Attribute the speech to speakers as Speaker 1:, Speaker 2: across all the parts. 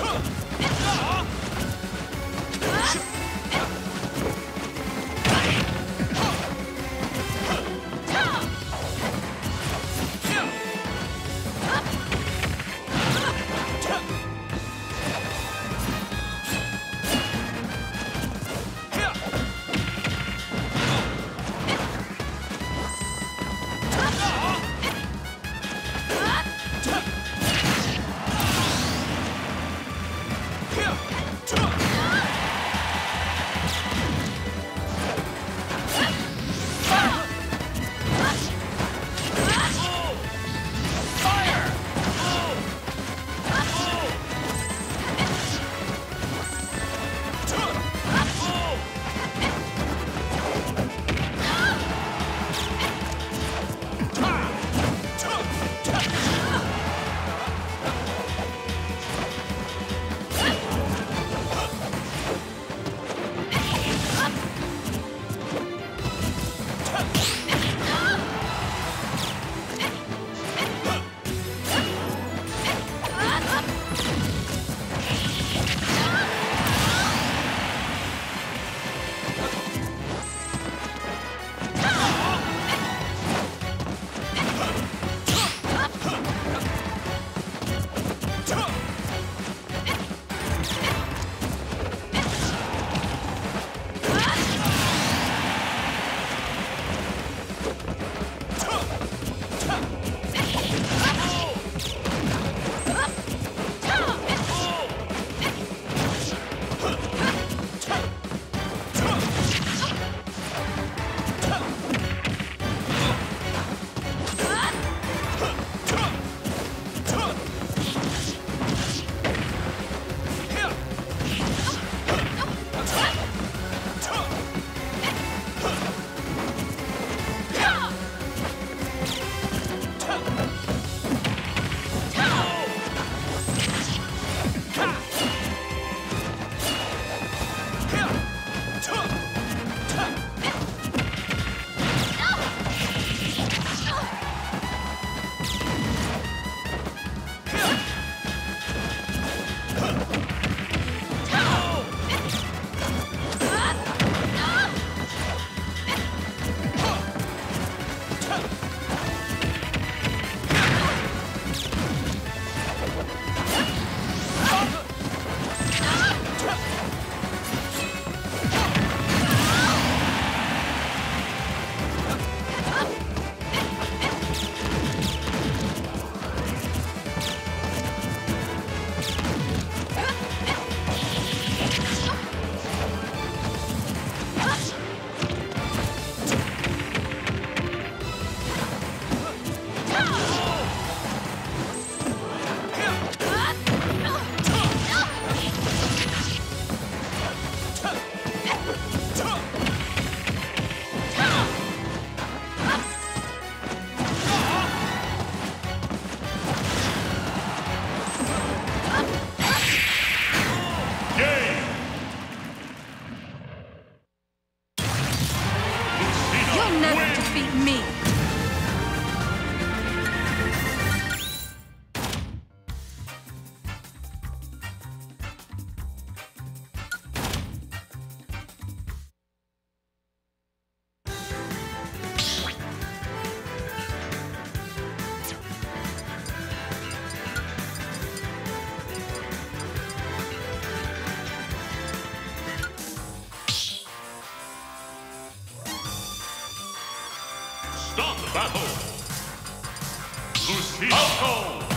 Speaker 1: 撤，别。me. The battle. Luciano.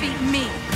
Speaker 2: defeat me.